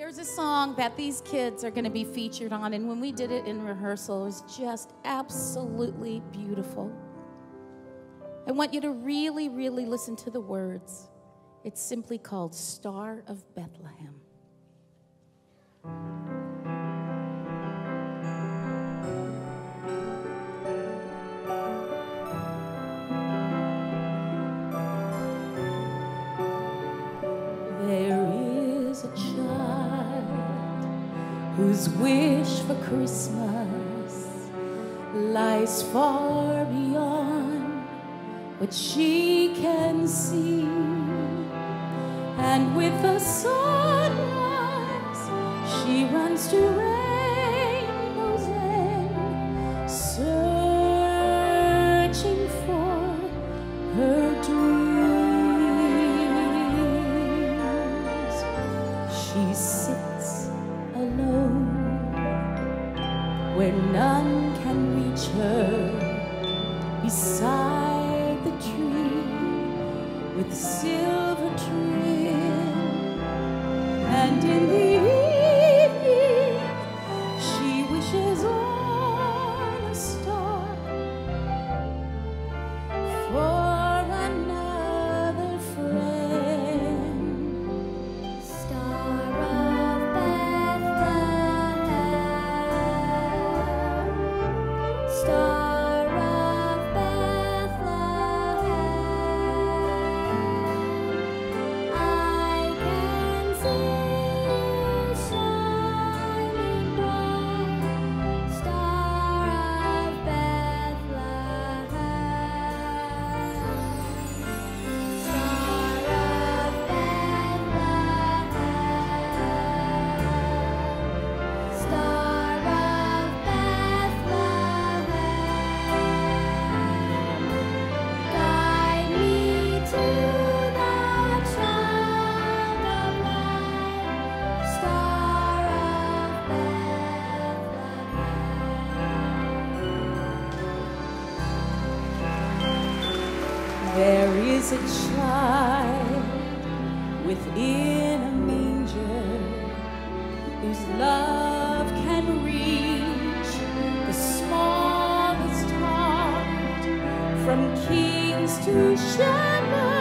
There's a song that these kids are going to be featured on, and when we did it in rehearsal, it was just absolutely beautiful. I want you to really, really listen to the words. It's simply called Star of Bethlehem. Whose wish for Christmas lies far beyond what she can see. And with the sunrise, she runs to where none can reach her. Beside the tree with silver trim. And in the There is a child within a manger whose love can reach the smallest heart from kings to shepherds